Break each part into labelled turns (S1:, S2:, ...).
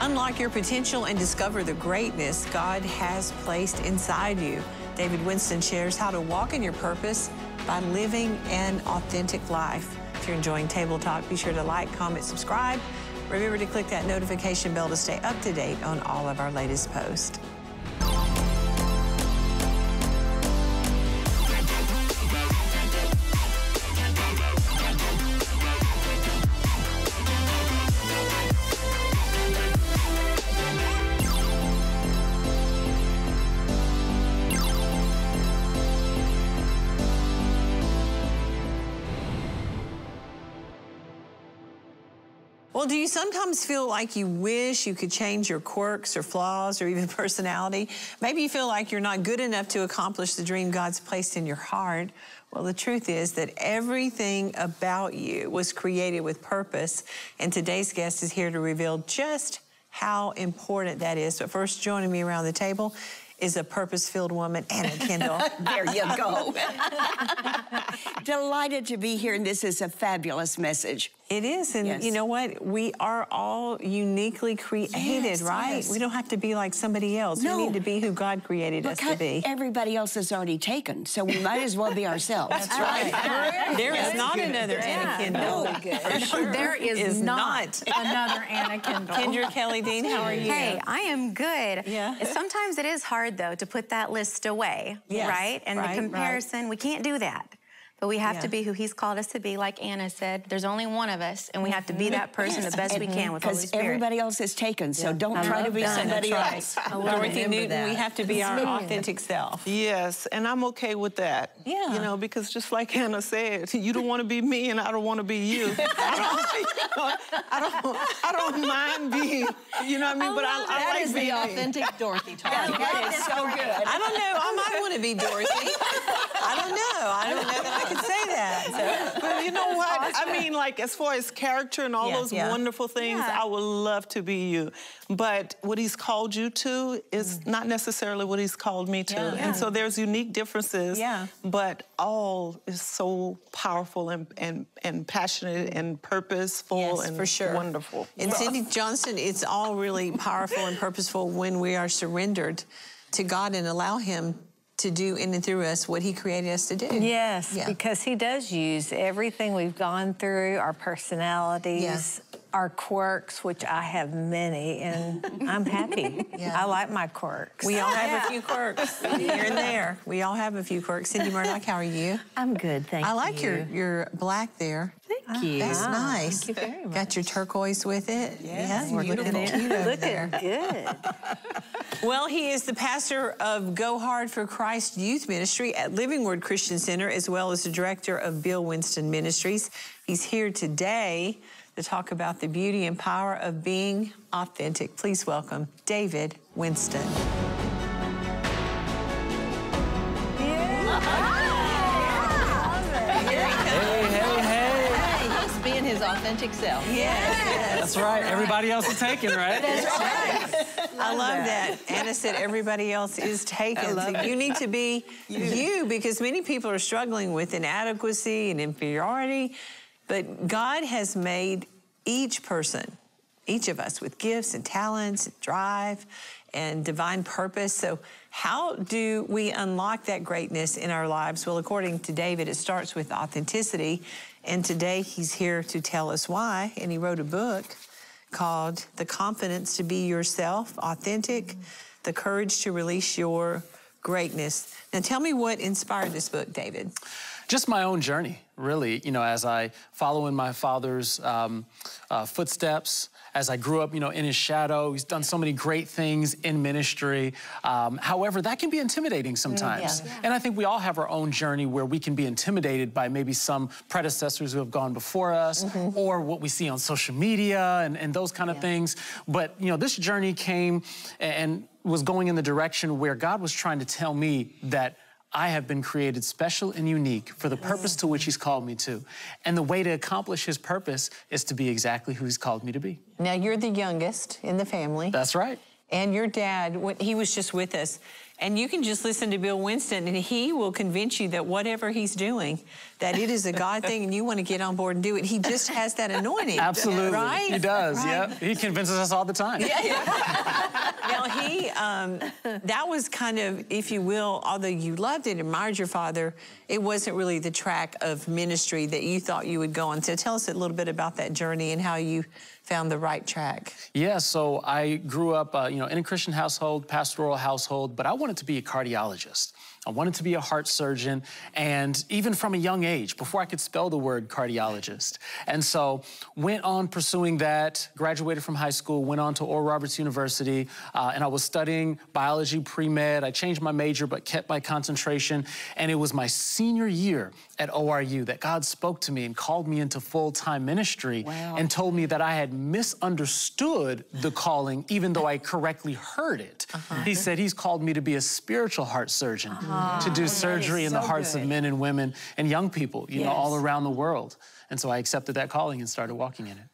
S1: Unlock your potential and discover the greatness God has placed inside you. David Winston shares how to walk in your purpose by living an authentic life. If you're enjoying Table Talk, be sure to like, comment, subscribe. Remember to click that notification bell to stay up to date on all of our latest posts. Do you sometimes feel like you wish you could change your quirks or flaws or even personality? Maybe you feel like you're not good enough to accomplish the dream God's placed in your heart. Well, the truth is that everything about you was created with purpose, and today's guest is here to reveal just how important that is. But first, joining me around the table is a purpose-filled woman, Anna Kendall.
S2: there you go. Delighted to be here, and this is a fabulous message.
S1: It is, and yes. you know what? We are all uniquely created, yes, right? Yes. We don't have to be like somebody else. No. We need to be who God created
S2: because
S1: us to be.
S2: Everybody else is already taken, so we might as well be ourselves.
S1: That's right. there is not another yeah. Anna Kendall.
S3: No. Sure. There is, is not, not another Anna Kendall.
S1: Kendra Kelly Dean, how are you?
S4: Hey, I am good. Yeah. Sometimes it is hard though to put that list away, yes. right? And right, the comparison, right. we can't do that. But we have yeah. to be who He's called us to be. Like Anna said, there's only one of us, and we have to be mm-hmm. that person yes. the best we can with Holy Spirit.
S2: Because everybody else is taken, so yeah. don't I try to be that. somebody
S1: right.
S2: else.
S1: Dorothy Newton, that. we have to be our authentic self.
S5: Yes, and I'm okay with that. Yeah. You know, because just like Anna said, you don't want to be me, and I don't want to be you. I, don't, you know, I don't, I don't mind being, you know what I mean? I
S3: but I, I like being the authentic Dorothy talk.
S2: Yeah, that is so good.
S1: I don't know. I might want to be Dorothy. I don't know. I don't know that I can say that.
S5: So. But you know what? Awesome. I mean, like, as far as character and all those yeah. wonderful things, yeah. I would love to be you. But what he's called you to is mm. not necessarily what he's called me to. And so there's unique differences. Yeah. But all is so powerful and, and, and passionate and purposeful
S1: yes,
S5: and
S1: for sure.
S5: wonderful.
S1: And Cindy Johnson, it's all really powerful and purposeful when we are surrendered to God and allow him to do in and through us what he created us to do.
S6: Yes, yeah. because he does use everything we've gone through, our personalities, yeah. our quirks, which I have many, and I'm happy. Yeah. I like my quirks.
S1: We all have a few quirks here and there. We all have a few quirks. Cindy Murdoch, how are you?
S6: I'm good, thank
S1: you.
S6: I
S1: like
S6: you.
S1: your your black there.
S6: Thank you.
S1: That's
S6: ah,
S1: nice.
S6: Thank you very much.
S1: Got your turquoise with it.
S6: Yes,
S1: yeah,
S6: looking, looking good.
S1: Well, he is the pastor of Go Hard for Christ Youth Ministry at Living Word Christian Center, as well as the director of Bill Winston Ministries. He's here today to talk about the beauty and power of being authentic. Please welcome David Winston. Hey, hey, hey.
S3: Hey, must his authentic self.
S1: Yes.
S7: That's right. Everybody else is taken, right?
S1: That's right. I love that. Anna said everybody else is taken. So you need to be you because many people are struggling with inadequacy and inferiority. But God has made each person, each of us, with gifts and talents, and drive, and divine purpose. So, how do we unlock that greatness in our lives? Well, according to David, it starts with authenticity. And today he's here to tell us why. And he wrote a book called The Confidence to Be Yourself, Authentic, The Courage to Release Your Greatness. Now, tell me what inspired this book, David.
S7: Just my own journey, really. You know, as I follow in my father's um, uh, footsteps, as I grew up, you know, in his shadow. He's done so many great things in ministry. Um, however, that can be intimidating sometimes. Mm, yeah. And I think we all have our own journey where we can be intimidated by maybe some predecessors who have gone before us mm-hmm. or what we see on social media and, and those kind of yeah. things. But, you know, this journey came and was going in the direction where God was trying to tell me that I have been created special and unique for the purpose to which He's called me to. And the way to accomplish His purpose is to be exactly who He's called me to be.
S1: Now, you're the youngest in the family.
S7: That's right.
S1: And your dad, when he was just with us, And you can just listen to Bill Winston, and he will convince you that whatever he's doing, that it is a God thing, and you want to get on board and do it. He just has that anointing.
S7: Absolutely,
S1: right?
S7: He does. Right. Yep. He convinces us all the time.
S1: Yeah. yeah. now he, um, that was kind of, if you will, although you loved and admired your father, it wasn't really the track of ministry that you thought you would go on. So tell us a little bit about that journey and how you found the right track?
S7: Yeah, so I grew up, uh, you know, in a Christian household, pastoral household, but I wanted to be a cardiologist. I wanted to be a heart surgeon, and even from a young age, before I could spell the word cardiologist. And so went on pursuing that, graduated from high school, went on to Oral Roberts University, uh, and I was studying biology pre-med. I changed my major, but kept my concentration. And it was my senior year at ORU that God spoke to me and called me into full-time ministry wow. and told me that I had misunderstood the calling, even though I correctly heard it. Uh -huh. He said he's called me to be a spiritual heart surgeon. Uh -huh Ah. to do surgery in so the hearts good. of men and women and young people, you yes. know, all around the world. And so I accepted that calling and started walking in it.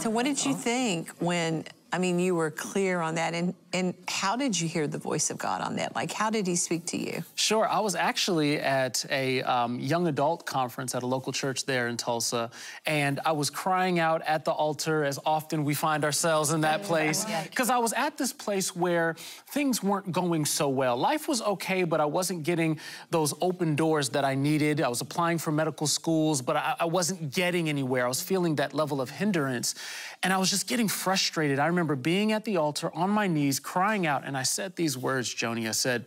S1: So what did you think when I mean, you were clear on that. And, and how did you hear the voice of God on that? Like, how did he speak to you?
S7: Sure. I was actually at a um, young adult conference at a local church there in Tulsa, and I was crying out at the altar as often we find ourselves in that place. Because I was at this place where things weren't going so well. Life was okay, but I wasn't getting those open doors that I needed. I was applying for medical schools, but I, I wasn't getting anywhere. I was feeling that level of hindrance, and I was just getting frustrated. I remember remember being at the altar on my knees, crying out, and I said these words, Joni. I said,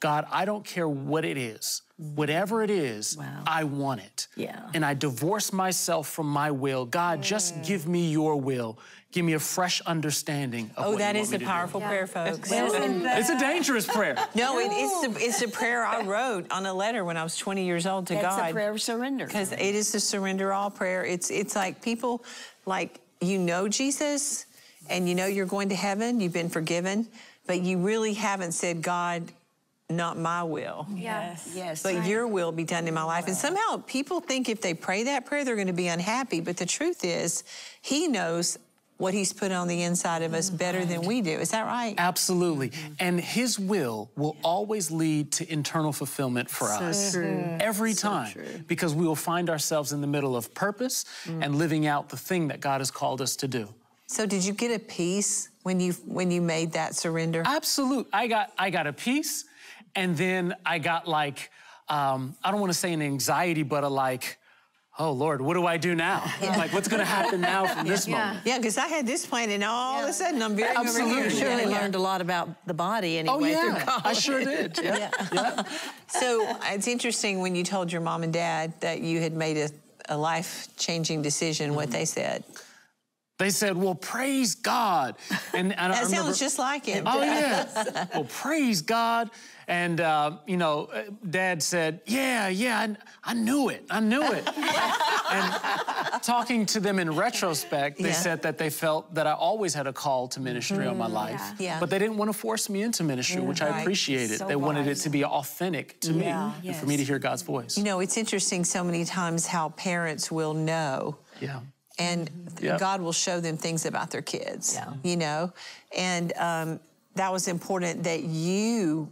S7: God, I don't care what it is. Whatever it is, wow. I want it. Yeah. And I divorce myself from my will. God, yeah. just mm. give me your will. Give me a fresh understanding of
S1: Oh, that
S7: is
S1: a powerful prayer, folks.
S7: it's a dangerous prayer.
S1: No, it, it's, the, it's a prayer I wrote on a letter when I was 20 years old to
S2: That's
S1: God.
S2: It's a prayer of surrender.
S1: Because it is the surrender all prayer. It's, it's like people, like, you know Jesus, and you know you're going to heaven, you've been forgiven, but you really haven't said, God, not my will.
S4: Yes.
S1: Yes. But right. your will be done in my life. And somehow people think if they pray that prayer, they're going to be unhappy. But the truth is, He knows what He's put on the inside of us mm-hmm. better than we do. Is that right?
S7: Absolutely. Mm-hmm. And His will will always lead to internal fulfillment for
S1: so
S7: us.
S1: True. Mm-hmm.
S7: Every
S1: so
S7: time.
S1: True.
S7: Because we will find ourselves in the middle of purpose mm. and living out the thing that God has called us to do.
S1: So did you get a peace when you when you made that surrender?
S7: Absolutely. I got I got a peace, and then I got like um, I don't want to say an anxiety, but a like. Oh Lord, what do I do now? Yeah. Like, what's going to happen now from this
S1: yeah.
S7: moment?
S1: Yeah, because I had this plan, and all yeah. of a sudden I'm very
S2: Absolutely.
S1: over
S2: here. You surely learned a lot about the body anyway.
S7: Oh yeah, I sure did. Yeah. yeah.
S1: So it's interesting when you told your mom and dad that you had made a, a life-changing decision. Mm -hmm. What mm-hmm. they said.
S7: They said, well, praise God.
S1: And, and that sounds just like it.
S7: Oh, yeah. well, praise God. And, uh, you know, Dad said, yeah, yeah, I, I knew it. I knew it. and talking to them in retrospect, they yeah. said that they felt that I always had a call to ministry mm, on my mm, life. Yeah. yeah. But they didn't want to force me into ministry, mm, which right. I appreciated. So they wanted it to be authentic to yeah. me yes. and for me to hear God's voice.
S1: You know, it's interesting so many times how parents will know.
S7: Yeah
S1: and yep. God will show them things about their kids, yeah. you know? And um, that was important that you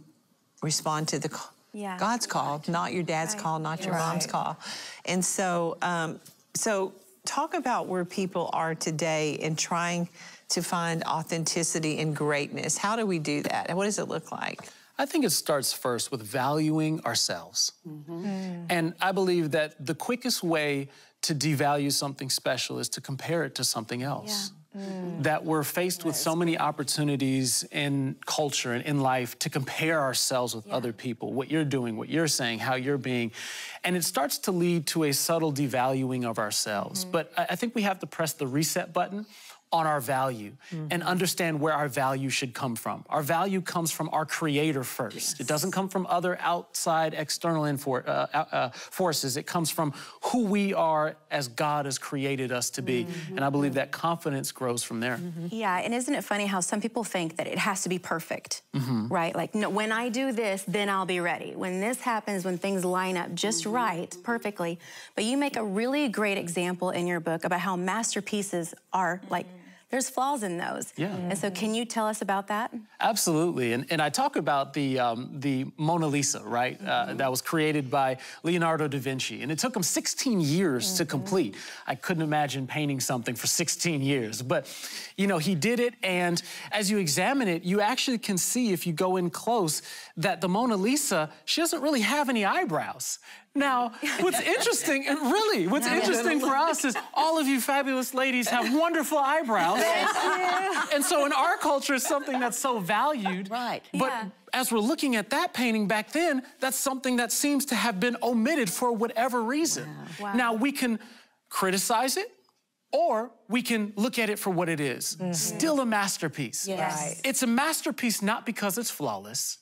S1: respond to the yeah. God's call, not your dad's right. call, not your right. mom's call. And so, um, so talk about where people are today in trying to find authenticity and greatness. How do we do that? And what does it look like?
S7: I think it starts first with valuing ourselves. Mm -hmm. mm. And I believe that the quickest way to devalue something special is to compare it to something else. Yeah. Mm. That we're faced with so many opportunities in culture and in life to compare ourselves with yeah. other people, what you're doing, what you're saying, how you're being. And it starts to lead to a subtle devaluing of ourselves. Mm -hmm. But I think we have to press the reset button on our value mm-hmm. and understand where our value should come from. Our value comes from our creator first. Yes. It doesn't come from other outside external infor- uh, uh, uh, forces. It comes from who we are as God has created us to be. Mm-hmm. And I believe that confidence grows from there.
S4: Mm-hmm. Yeah, and isn't it funny how some people think that it has to be perfect, mm-hmm. right? Like, no, when I do this, then I'll be ready. When this happens, when things line up just mm-hmm. right, perfectly. But you make a really great example in your book about how masterpieces are like there's flaws in those.
S7: Yeah.
S4: And so, can you tell us about that?
S7: Absolutely, and and I talk about the um, the Mona Lisa, right? Uh, mm-hmm. Uh, that was created by Leonardo da Vinci, and it took him 16 years mm-hmm. to complete. I couldn't imagine painting something for 16 years, but you know he did it, and as you examine it, you actually can see if you go in close that the Mona Lisa she doesn't really have any eyebrows. Now, what's interesting, and really, what's interesting for us is all of you fabulous ladies have wonderful eyebrows. and so in our culture, it's something that's so valued.
S2: Right.
S7: But yeah. as we're looking at that painting back then, that's something that seems to have been omitted for whatever reason. Wow. Wow. Now, we can criticize it, or we can look at it for what it is. Mm-hmm. Still a masterpiece.
S2: Yes. Right.
S7: It's a masterpiece not because it's flawless,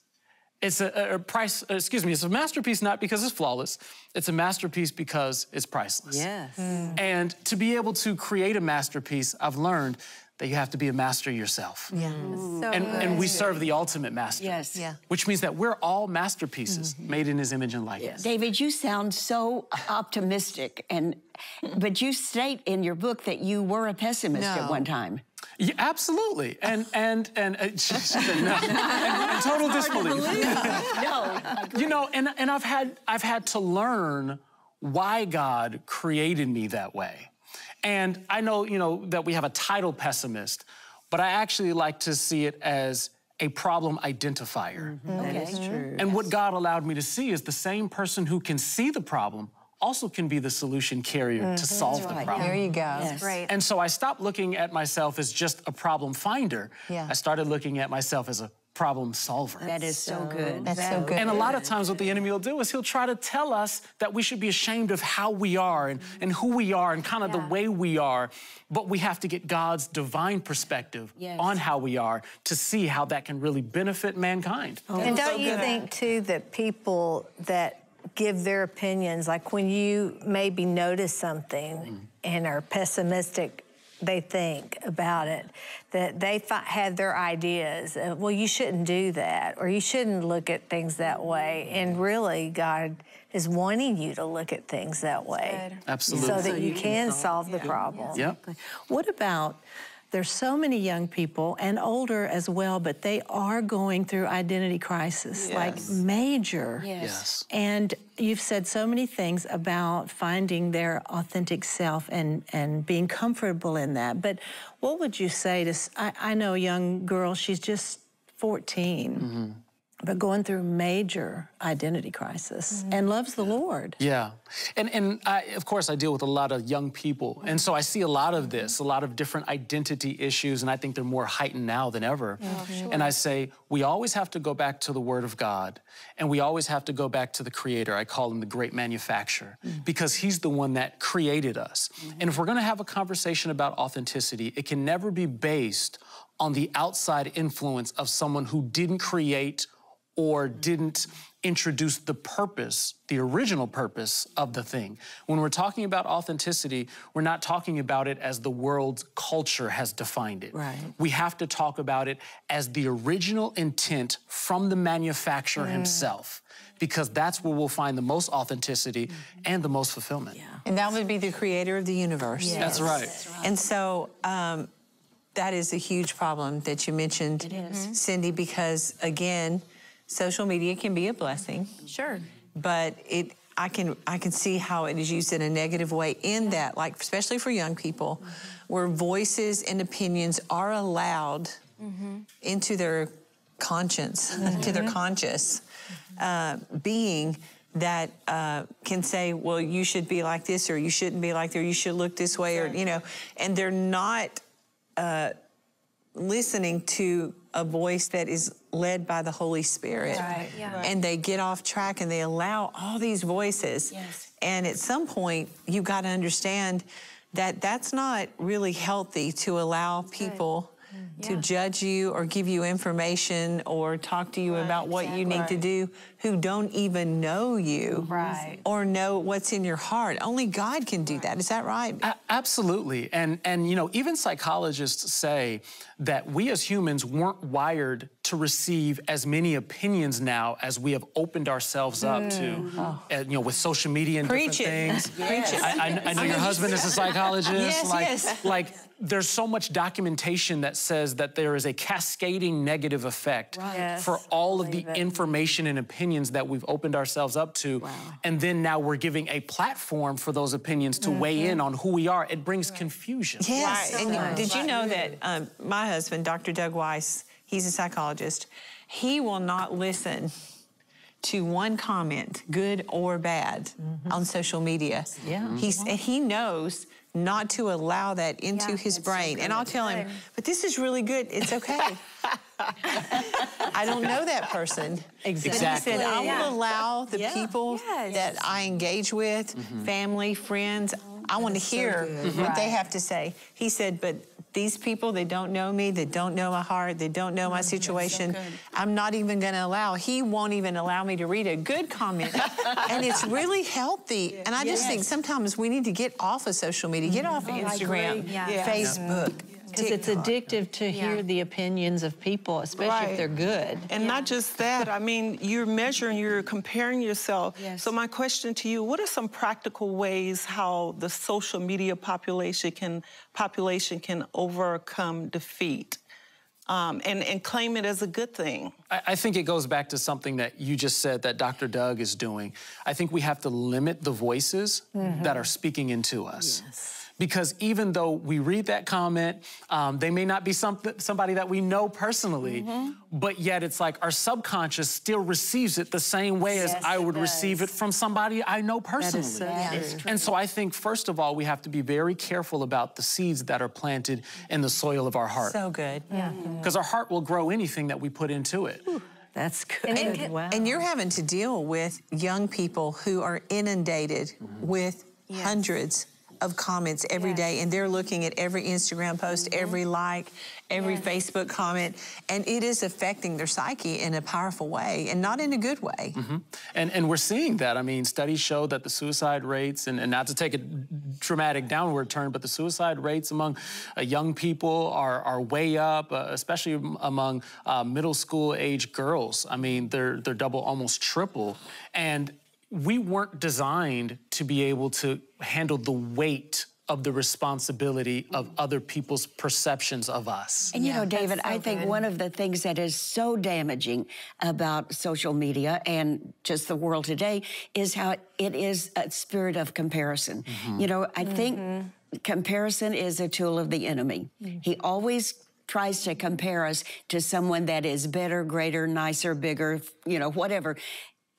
S7: it's a, a, price, excuse me, it's a masterpiece not because it's flawless, it's a masterpiece because it's priceless.
S2: Yes. Mm.
S7: And to be able to create a masterpiece, I've learned that you have to be a master yourself.
S2: Yeah. Mm.
S7: So and, and, we serve the ultimate master.
S2: Yes. Yeah.
S7: Which means that we're all masterpieces mm-hmm. made in his image and likeness.
S2: Yes. David, you sound so optimistic and but you state in your book that you were a pessimist no. at one time.
S7: Yeah, absolutely, and and and, uh, no. and, and total disbelief.
S2: no,
S7: you know, and and I've had I've had to learn why God created me that way, and I know you know that we have a title pessimist, but I actually like to see it as a problem identifier.
S2: Mm-hmm. Okay. That is true.
S7: And yes. what God allowed me to see is the same person who can see the problem also can be the solution carrier mm-hmm. to solve right. the problem.
S1: There you go.
S2: Yes.
S1: Great.
S7: And so I stopped looking at myself as just a problem finder.
S2: Yeah.
S7: I started looking at myself as a problem solver.
S2: That is so, good.
S1: That's so good.
S7: And a lot of times what the enemy will do is he'll try to tell us that we should be ashamed of how we are and, and who we are and kind of yeah. the way we are. But we have to get God's divine perspective yes. on how we are to see how that can really benefit mankind.
S6: Oh, and don't so you think too that people that give their opinions. Like when you maybe notice something mm. and are pessimistic, they think about it, that they have their ideas. well, you shouldn't do that, or you shouldn't look at things that way. And really, God is wanting you to look at things that way.
S7: Absolutely.
S6: So that you can solve the problem.
S7: Yep.
S8: What about there's so many young people and older as well, but they are going through identity crisis, yes. like major.
S2: Yes. yes.
S8: And you've said so many things about finding their authentic self and, and being comfortable in that. But what would you say to, I, I know a young girl, she's just 14. Mm-hmm but going through major identity crisis mm-hmm. and loves the Lord.
S7: Yeah. And and I, of course I deal with a lot of young people. And so I see a lot of this, a lot of different identity issues and I think they're more heightened now than ever. Sure. And I say we always have to go back to the word of God and we always have to go back to the creator. I call him the great manufacturer mm-hmm. because he's the one that created us. Mm-hmm. And if we're going to have a conversation about authenticity, it can never be based on the outside influence of someone who didn't create or didn't introduce the purpose, the original purpose of the thing. When we're talking about authenticity, we're not talking about it as the world's culture has defined it.
S2: Right.
S7: We have to talk about it as the original intent from the manufacturer mm. himself because that's where we'll find the most authenticity mm-hmm. and the most fulfillment.
S1: Yeah. And that would be the creator of the universe.
S7: Yes. That's, right. that's,
S1: right. And so um, that is a huge problem that you mentioned, Cindy, because again, social media can be a blessing.
S4: Sure.
S1: But it I can I can see how it is used in a negative way in that, like especially for young people, where voices and opinions are allowed mm-hmm. into their conscience, mm-hmm. into their conscious uh, being that uh, can say, well, you should be like this, or you shouldn't be like there, you should look this way, or you know, and they're not uh, listening to a voice that is led by the Holy Spirit.
S2: Right, yeah.
S1: And they get off track and they allow all these voices.
S2: Yes.
S1: And at some point, you've got to understand that that's not really healthy to allow people to judge you or give you information or talk to you right, about what exactly. you need to do who don't even know you
S2: right.
S1: or know what's in your heart. Only God can do right. that. Is that right?
S7: A- absolutely. And and you know, even psychologists say that we as humans weren't wired to receive as many opinions now as we have opened ourselves up mm. to, oh. uh, you know, with social media and
S1: Preach
S7: different
S1: it.
S7: things.
S1: yes.
S7: I, I, I, know your husband is a psychologist.
S1: yes,
S7: like,
S1: yes.
S7: like there's so much documentation that says that there is a cascading negative effect right. yes, for all of the it. information and opinions that we've opened ourselves up to. Wow. And then now we're giving a platform for those opinions to mm-hmm. weigh in on who we are. It brings right. confusion.
S1: Yes. Right. And did you know that um, my husband, Dr. Doug Weiss, he's a psychologist, he will not listen to one comment, good or bad, mm-hmm. on social media. Yeah. He's, and he knows not to allow that into yeah, his brain. So and I'll tell him, but this is really good. It's okay. I don't know that person.
S7: Exactly.
S1: But he said, I yeah. will allow the yeah. people yes. that I engage with, mm-hmm. family, friends, I want to hear so what right. they have to say. He said, but these people, they don't know me, they don't know my heart, they don't know my situation. So I'm not even going to allow, he won't even allow me to read a good comment. and it's really healthy. And I just yes. think sometimes we need to get off of social media, get off mm-hmm. Instagram, yeah. Facebook.
S8: Because it's addictive to hear the opinions of people, especially right. if they're good.
S5: And yeah. not just that, I mean, you're measuring, you're comparing yourself. Yes. So my question to you, what are some practical ways how the social media population can population can overcome defeat? Um, and, and claim it as a good thing.
S7: I, I, think it goes back to something that you just said that Dr. Doug is doing. I think we have to limit the voices mm-hmm. that are speaking into us. Yes because even though we read that comment, um, they may not be some, somebody that we know personally, mm-hmm. but yet it's like our subconscious still receives it the same way yes, as I would receive it from somebody I know personally. So yeah. And so I think, first of all, we have to be very careful about the seeds that are planted in the soil of our heart.
S1: So good. Yeah.
S7: Because mm-hmm. our heart will grow anything that we put into it.
S8: Ooh. That's good.
S1: And, wow. and, you're having to deal with young people who are inundated mm-hmm. with yes. hundreds of comments every yes. day, and they're looking at every Instagram post, mm-hmm. every like, every yes. Facebook comment, and it is affecting their psyche in a powerful way and not in a good way. Mm-hmm.
S7: And, and we're seeing that. I mean, studies show that the suicide rates, and, and not to take a dramatic downward turn, but the suicide rates among uh, young people are, are way up, uh, especially among uh, middle school age girls. I mean, they're, they're double, almost triple. And we weren't designed to be able to handle the weight of the responsibility of other people's perceptions of us.
S2: And you yeah, know, David, so I think good. one of the things that is so damaging about social media and just the world today is how it is a spirit of comparison. Mm-hmm. You know, I mm-hmm. think comparison is a tool of the enemy. Mm-hmm. He always tries to compare us to someone that is better, greater, nicer, bigger, you know, whatever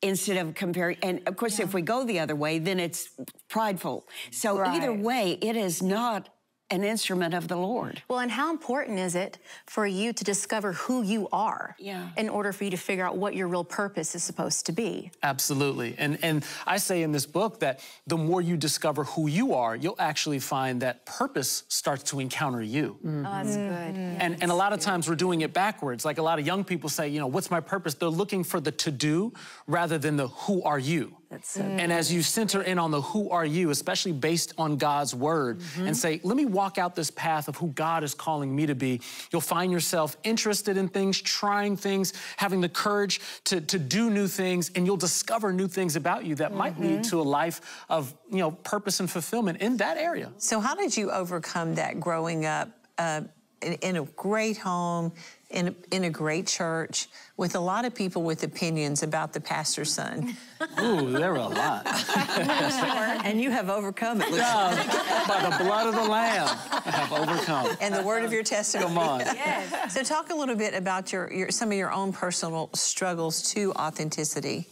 S2: instead of comparing. And of course, yeah. if we go the other way, then it's prideful. So right. either way, it is not an instrument of the Lord.
S4: Well, and how important is it for you to discover who you are yeah. in order for you to figure out what your real purpose is supposed to be?
S7: Absolutely. And and I say in this book that the more you discover who you are, you'll actually find that purpose starts to encounter you.
S4: Mm-hmm. Oh, that's good.
S7: Mm-hmm. And and a lot of times we're doing it backwards. Like a lot of young people say, you know, what's my purpose? They're looking for the to do rather than the who are you. That's so and as you center in on the who are you, especially based on God's word, mm-hmm. and say, let me walk out this path of who God is calling me to be, you'll find yourself interested in things, trying things, having the courage to, to do new things, and you'll discover new things about you that mm-hmm. might lead mm-hmm. to a life of you know purpose and fulfillment in that area.
S1: So how did you overcome that growing up uh, in, in a great home? In, in a great church with a lot of people with opinions about the pastor's son.
S7: Ooh, there were a lot.
S8: and you have overcome it.
S7: Yeah, by the blood of the Lamb, I have overcome.
S1: And the word of your testimony.
S7: Come on.
S1: Yes. So talk a little bit about your, your some of your own personal struggles to authenticity.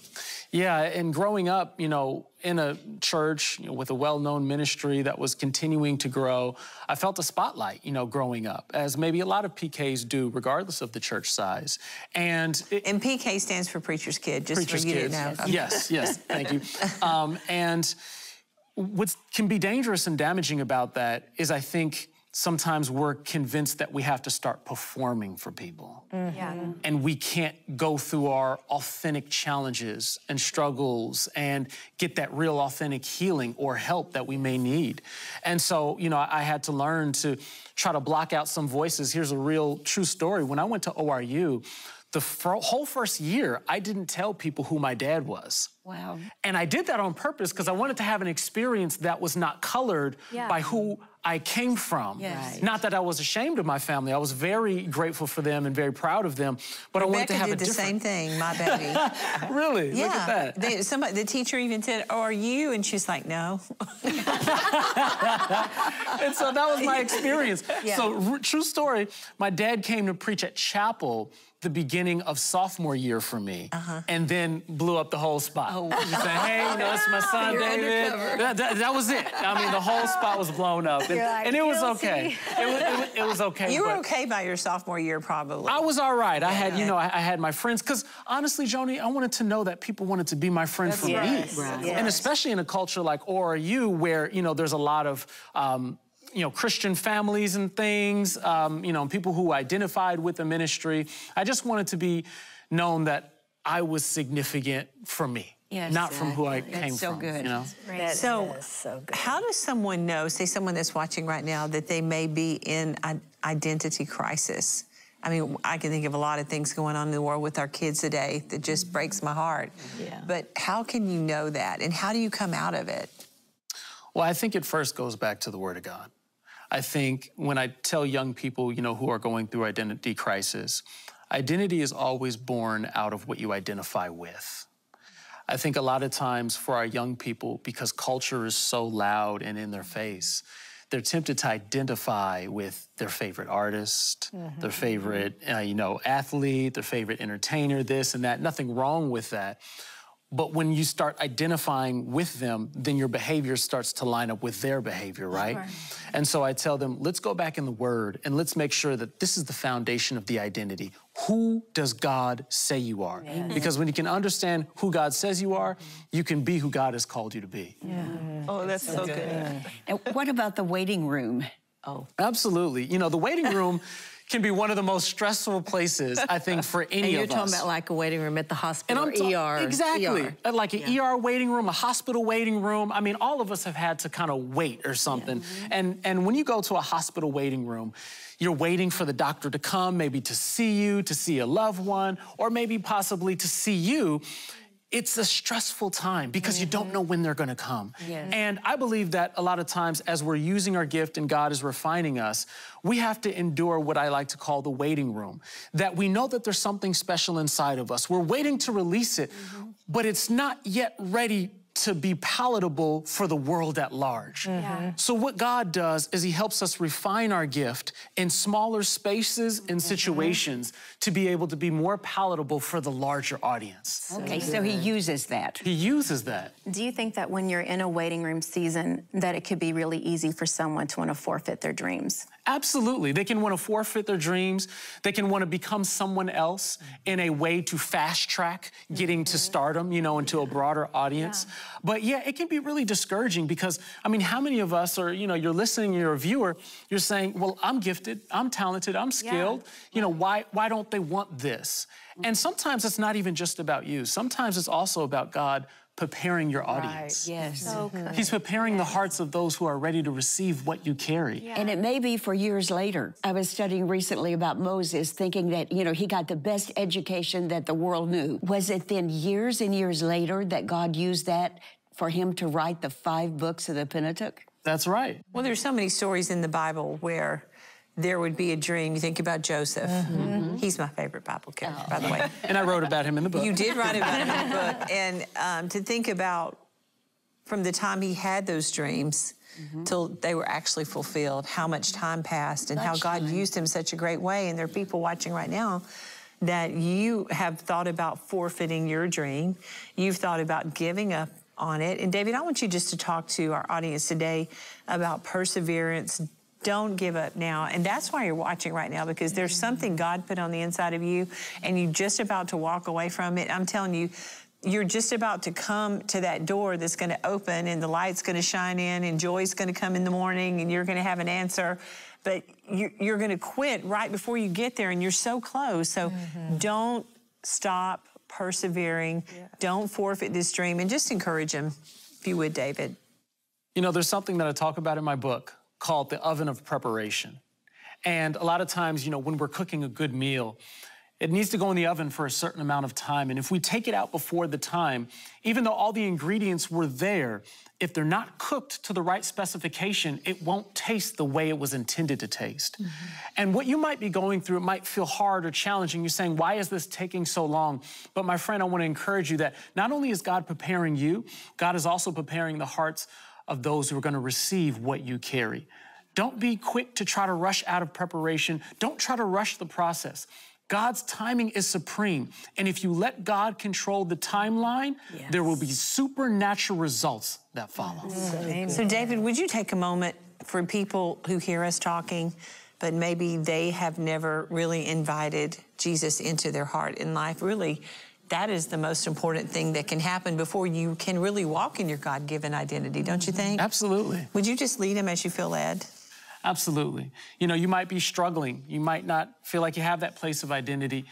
S7: Yeah, and growing up, you know, in a church you know, with a well-known ministry that was continuing to grow, I felt a spotlight, you know, growing up, as maybe a lot of PKs do, regardless of the church size. And
S1: it, and PK stands for preacher's kid, just preacher's for you kids. to know.
S7: Yes, yes, thank you. Um, and what can be dangerous and damaging about that is, I think sometimes we're convinced that we have to start performing for people. Mm-hmm. Yeah. And we can't go through our authentic challenges and struggles and get that real authentic healing or help that we may need. And so, you know, I had to learn to try to block out some voices. Here's a real true story. When I went to ORU, the whole first year, I didn't tell people who my dad was.
S2: Wow.
S7: And I did that on purpose because I wanted to have an experience that was not colored yeah. by who I came from. Yes. Not that I was ashamed of my family. I was very grateful for them and very proud of them. But
S1: Rebecca
S7: I wanted to have
S1: did
S7: a
S1: the same thing, my baby.
S7: really?
S1: Yeah.
S7: Look at that.
S1: They, somebody, the teacher even said, oh, "Are you?" And she's like, "No."
S7: and so that was my experience. Yeah. So true story. My dad came to preach at chapel the beginning of sophomore year for me, uh-huh. and then blew up the whole spot. Oh, you say, hey, you know, it's my son You're David. That, that, that, was it. I mean, the whole spot was blown up, and, like, and it was okay. It was, it was, it was okay.
S1: You were okay by your sophomore year, probably.
S7: I was all right. I had, you know, I, I had my friends, because honestly, Joni, I wanted to know that people wanted to be my friend That's for right. me, right. Yes. and especially in a culture like ORU, where you know there's a lot of um, you know, Christian families and things, um, you know, people who identified with the ministry. I just wanted to be known that I was significant for me. Yes, not from who I came
S2: so
S7: from.
S2: Good.
S7: You know?
S1: so, so good. how does someone know, say someone that's watching right now, that they may be in an identity crisis? I mean, I can think of a lot of things going on in the world with our kids today that just breaks my heart. Yeah. But how can you know that? And how do you come out of it?
S7: Well, I think it first goes back to the Word of God. I think when I tell young people, you know, who are going through identity crisis, identity is always born out of what you identify with. I think a lot of times for our young people, because culture is so loud and in their face, they're tempted to identify with their favorite artist, mm-hmm. their favorite, uh, you know, athlete, their favorite entertainer, this and that. Nothing wrong with that. But when you start identifying with them, then your behavior starts to line up with their behavior, right? Sure. And so I tell them, let's go back in the Word and let's make sure that this is the foundation of the identity. Who does God say you are? Yes. Because when you can understand who God says you are, you can be who God has called you to be.
S5: Yeah. Oh, that's so, so good. good.
S2: And what about the waiting room?
S7: Oh. Absolutely. You know, the waiting room can be one of the most stressful places, I think, for any
S8: of us.
S7: And you're
S8: talking about like a waiting room at the hospital and I'm ER.
S7: Exactly. ER. Like an yeah. ER waiting room, a hospital waiting room. I mean, all of us have had to kind of wait or something. Yeah. And, and when you go to a hospital waiting room, you're waiting for the doctor to come, maybe to see you, to see a loved one, or maybe possibly to see you it's a stressful time because mm-hmm. you don't know when they're going to come. Yes. And I believe that a lot of times, as we're using our gift and God is refining us, we have to endure what I like to call the waiting room. That we know that there's something special inside of us. We're waiting to release it, mm-hmm. but it's not yet ready to be palatable for the world at large. Mm-hmm. So, what God does is He helps us refine our gift in smaller spaces and mm-hmm. situations mm-hmm. to be able to be more palatable for the larger audience.
S2: Okay, so He uses that.
S7: He uses that.
S4: Do you think that when you're in a waiting room season, that it could be really easy for someone to want to forfeit their dreams?
S7: Absolutely. They can want to forfeit their dreams. They can want to become someone else in a way to fast track getting mm-hmm. to stardom, you know, into a broader audience. Yeah. But yeah, it can be really discouraging because, I mean, how many of us are, you know, you're listening, you're a viewer, you're saying, well, I'm gifted, I'm talented, I'm skilled. Yeah. You know, why, why don't they want this? And sometimes it's not even just about you. Sometimes it's also about God preparing your audience.
S2: Right. Yes. So
S7: mm-hmm. He's preparing the hearts of those who are ready to receive what you carry.
S2: Yeah. And it may be for years later. I was studying recently about Moses, thinking that, you know, he got the best education that the world knew. Was it then years and years later that God used that for him to write the five books of the Pentateuch?
S7: That's right.
S1: Well, there's so many stories in the Bible where there would be a dream. You think about Joseph. Mm-hmm. He's my favorite Bible character, oh. by the way.
S7: and I wrote about him in the book.
S1: You did write about him in the book. And um, to think about from the time he had those dreams mm-hmm. till they were actually fulfilled, how much time passed and much how God time. used him such a great way. And there are people watching right now that you have thought about forfeiting your dream. You've thought about giving up on it. And David, I want you just to talk to our audience today about perseverance, don't give up now. And that's why you're watching right now because there's something God put on the inside of you and you're just about to walk away from it. I'm telling you, you're just about to come to that door that's going to open and the light's going to shine in and joy's going to come in the morning and you're going to have an answer. But you're, going to quit right before you get there and you're so close. So mm-hmm. don't stop persevering. Yeah. Don't forfeit this dream and just encourage him, if you would, David.
S7: You know, there's something that I talk about in my book called the oven of preparation. And a lot of times, you know, when we're cooking a good meal, it needs to go in the oven for a certain amount of time. And if we take it out before the time, even though all the ingredients were there, if they're not cooked to the right specification, it won't taste the way it was intended to taste. Mm-hmm. And what you might be going through, it might feel hard or challenging. You're saying, why is this taking so long? But my friend, I want to encourage you that not only is God preparing you, God is also preparing the hearts of those who are going to receive what you carry. Don't be quick to try to rush out of preparation. Don't try to rush the process. God's timing is supreme. And if you let God control the timeline, yes. there will be supernatural results that follow.
S1: So, so, David, would you take a moment for people who hear us talking, but maybe they have never really invited Jesus into their heart in life? Really, that is the most important thing that can happen before you can really walk in your God given identity, don't you think?
S7: Absolutely.
S1: Would you just lead them as you feel led?
S7: Absolutely. You know, you might be struggling. You might not feel like you have that place of identity,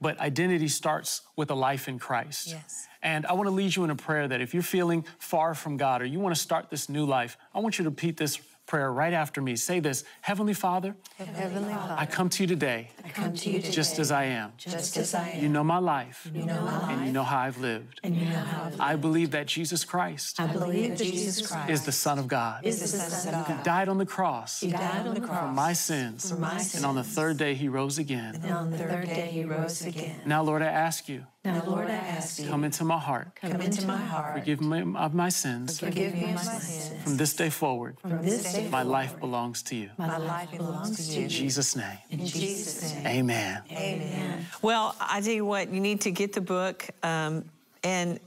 S7: but identity starts with a life in Christ.
S1: Yes.
S7: And I want to lead you in a prayer that if you're feeling far from God or you want to start this new life, I want you to repeat this prayer right after me. Say this Heavenly Father,
S6: Heavenly Father
S7: I come to you today.
S6: I come to you today,
S7: just as I am.
S6: Just as I am.
S7: You know my life.
S6: You know my life.
S7: And you know how I've lived.
S6: And you know how I've lived.
S7: I believe that Jesus Christ.
S6: I believe that Jesus Christ
S7: is the Son of God.
S6: Is the Son of God.
S7: He died on the cross.
S6: He died on the cross
S7: for my sins.
S6: For my sins.
S7: And on the third day he rose again.
S6: And on the third day he rose again.
S7: Now, Lord, I ask you.
S6: Now, Lord, I ask you.
S7: Come into my heart.
S6: Come into my heart.
S7: Forgive me of my sins.
S6: Forgive me of my sins.
S7: From this day forward.
S6: From this day
S7: my life belongs to you.
S6: My life belongs to you.
S7: In Jesus' name.
S6: In Jesus' name.
S7: Amen.
S6: Amen.
S1: Well, I tell you what, you need to get the book. Um, and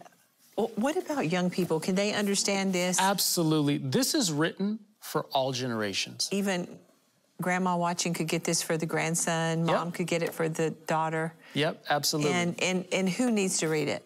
S1: what about young people? Can they understand this?
S7: Absolutely. This is written for all generations.
S1: Even grandma watching could get this for the grandson, mom yep. could get it for the daughter.
S7: Yep, absolutely.
S1: And, and, and who needs to read it?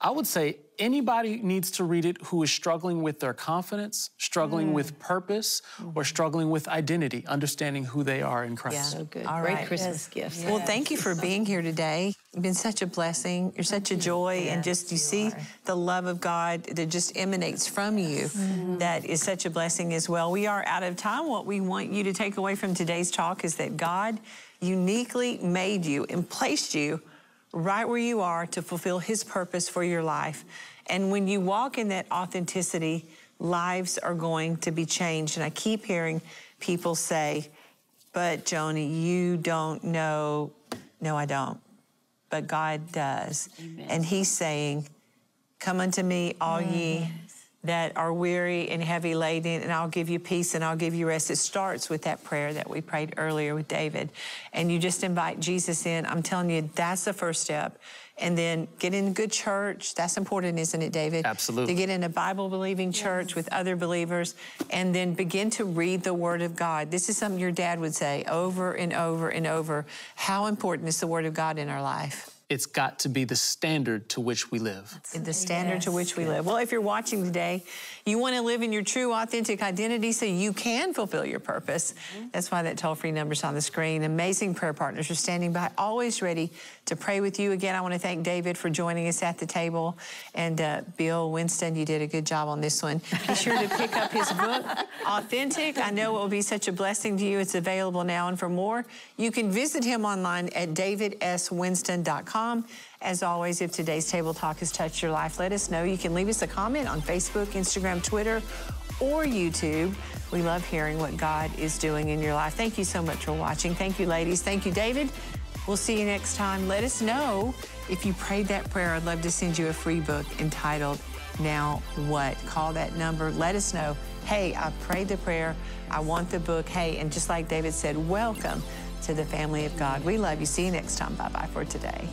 S7: I would say anybody needs to read it who is struggling with their confidence, struggling mm. with purpose, mm. or struggling with identity, understanding who they are in Christ.
S6: Yeah, so good.
S1: All
S6: Great
S1: right.
S6: Christmas yes. gifts.
S1: Yes. Well, thank you for being here today. You've been such a blessing. You're such a joy, yes, and just you, you see are. the love of God that just emanates from you. Mm. That is such a blessing as well. We are out of time. What we want you to take away from today's talk is that God uniquely made you and placed you right where you are to fulfill His purpose for your life. And when you walk in that authenticity, lives are going to be changed. And I keep hearing people say, but Joni, you don't know. No, I don't. But God does. Amen. And He's saying, Come unto me, all yes. ye that are weary and heavy laden, and I'll give you peace and I'll give you rest. It starts with that prayer that we prayed earlier with David. And you just invite Jesus in. I'm telling you, that's the first step. And then get in a good church. That's important, isn't it, David?
S7: Absolutely.
S1: To get in a Bible believing church yes. with other believers and then begin to read the Word of God. This is something your dad would say over and over and over. How important is the Word of God in our life?
S7: It's got to be the standard to which we live.
S1: the standard yes. to which we live. Well, if you're watching today, you want to live in your true, authentic identity so you can fulfill your purpose. Mm-hmm. That's why that toll free number's on the screen. Amazing prayer partners are standing by, always ready to pray with you. Again, I want to thank David for joining us at the table. And uh, Bill Winston, you did a good job on this one. Be sure to pick up his book, Authentic. I know it will be such a blessing to you. It's available now. And for more, you can visit him online at davidswinston.com. As always, if today's Table Talk has touched your life, let us know. You can leave us a comment on Facebook, Instagram, Twitter, or YouTube. We love hearing what God is doing in your life. Thank you so much for watching. Thank you, ladies. Thank you, David. We'll see you next time. Let us know if you prayed that prayer. I'd love to send you a free book entitled Now What? Call that number. Let us know. Hey, I prayed the prayer. I want the book. Hey, and just like David said, welcome to the family of God. We love you. See you next time. Bye bye for today.